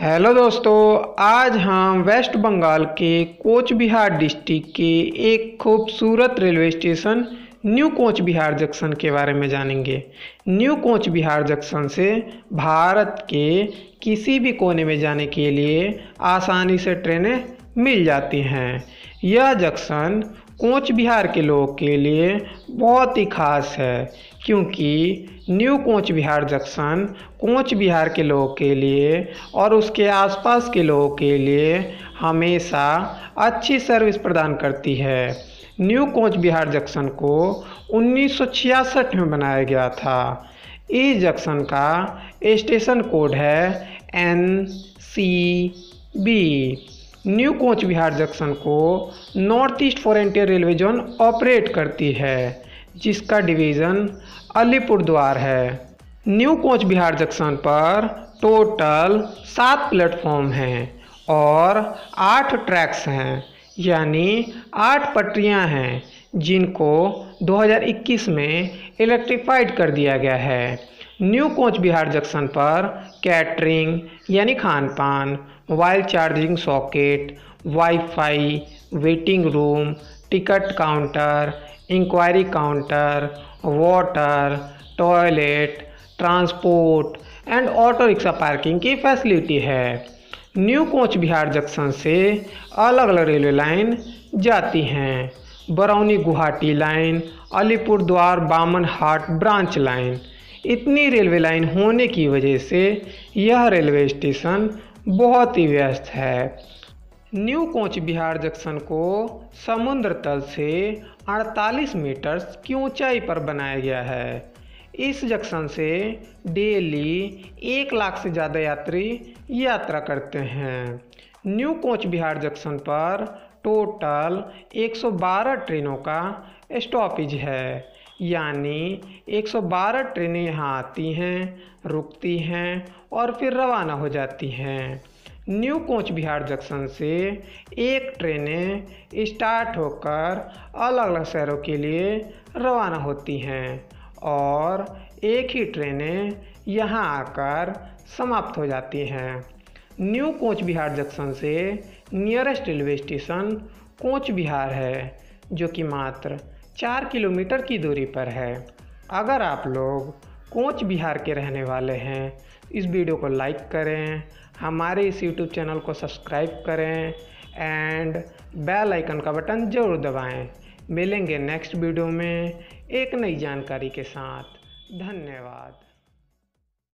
Hello दोस्तों, आज हम वेस्ट बंगाल के कोच बिहार डिस्ट्रिक्ट के एक खूबसूरत railway station, new Cooch Behar junction के बारे में जानेंगे। न्यू कोच बिहार जंक्शन से भारत के किसी भी कोने में जाने के लिए आसानी से ट्रेनें मिल जाती हैं। यह जंक्शन कोच बिहार के लोगों के लिए बहुत ही खास है। क्योंकि न्यू कोच बिहार जंक्शन कोच बिहार के लोगों के लिए और उसके आसपास के लोगों के लिए हमेशा अच्छी सर्विस प्रदान करती है। न्यू कोच बिहार जंक्शन को 1966 में बनाया गया था। इस जंक्शन का स्टेशन कोड है N C B. New Cooch Behar junction को north east frontier railway zone operate करती है। जिसका डिवीज़न अलीपुर द्वार है। न्यू कोच बिहार जंक्शन पर टोटल सात प्लेटफॉर्म हैं और आठ ट्रैक्स हैं, यानी आठ पटरियाँ हैं, जिनको 2021 में इलेक्ट्रीफाइड कर दिया गया है। न्यू कोच बिहार जंक्शन पर कैटरिंग, यानी खान पान mobile charging socket, wifi, waiting room ticket counter, enquiry counter, water, toilet, transport and auto rickshaw parking की फैसिलिटी है। न्यू कोच बिहार जंक्शन से अलग अलग रेलवे लाइन जाती हैं। Barauni Guwahati line, Alipurduar, Bamanhat branch line. इतनी रेलवे लाइन होने की वजह से यह रेलवे स्टेशन बहुत ही व्यस्त है। न्यू कोच बिहार जंक्शन को समुद्र तल से 48 मीटर की ऊंचाई पर बनाया गया है। इस जंक्शन से डेली एक लाख से ज़्यादा यात्री यात्रा करते हैं। न्यू कोच बिहार जंक्शन पर टोटल 112 ट्रेनों का स्टॉपेज है। यानी 112 ट्रेनें यहाँ आती हैं, रुकती हैं और फिर रवाना हो जाती हैं। न्यू कोच बिहार जंक्शन से एक ट्रेनें स्टार्ट होकर अलग अलग शहरों के लिए रवाना होती हैं और एक ही ट्रेनें यहाँ आकर समाप्त हो जाती हैं। न्यू कोच बिहार जंक्शन से nearest railway station Cooch Behar है, जो कि मात्र चार किलोमीटर की दूरी पर है। अगर आप लोग कोच बिहार के रहने वाले हैं। इस वीडियो को लाइक करें, हमारे इस यूट्यूब चैनल को सब्सक्राइब करें, एंड बेल आइकन का बटन ज़रूर दबाएँ। मिलेंगे नेक्स्ट वीडियो में एक नई जानकारी के साथ। धन्यवाद।